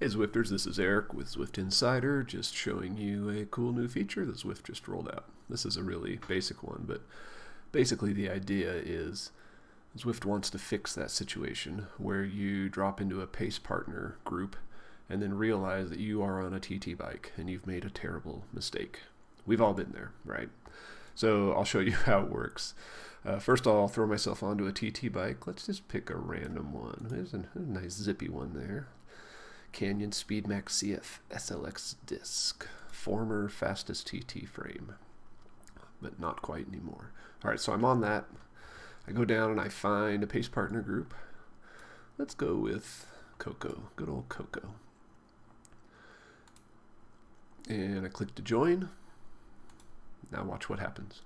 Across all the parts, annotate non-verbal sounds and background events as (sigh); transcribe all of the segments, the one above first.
Hey Zwifters, this is Eric with Zwift Insider, just showing you a cool new feature that Zwift just rolled out. This is a really basic one, but basically the idea is Zwift wants to fix that situation where you drop into a pace partner group and then realize that you are on a TT bike and you've made a terrible mistake. We've all been there, right? So I'll show you (laughs) how it works. Uh, first I'll throw myself onto a TT bike. Let's just pick a random one. There's a, a nice zippy one there. Canyon Speedmax CF SLX disc, former fastest TT frame, but not quite anymore. All right, so I'm on that. I go down and I find a pace partner group. Let's go with Coco, good old Coco. And I click to join. Now watch what happens.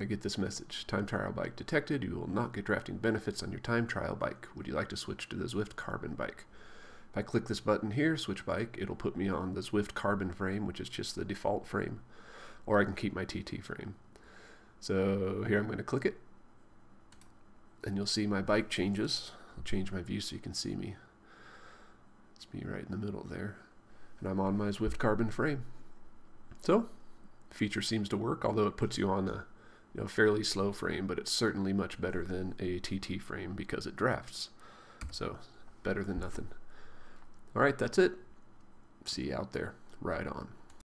I get this message. Time trial bike detected. You will not get drafting benefits on your time trial bike. Would you like to switch to the Zwift Carbon bike? If I click this button here, switch bike, it'll put me on the Zwift Carbon frame, which is just the default frame. Or I can keep my TT frame. So here I'm going to click it. And you'll see my bike changes. I'll change my view so you can see me. It's me right in the middle there. And I'm on my Zwift Carbon frame. So, feature seems to work, although it puts you on a know, fairly slow frame, but it's certainly much better than a TT frame because it drafts. So, better than nothing. All right, that's it. See you out there. Ride on.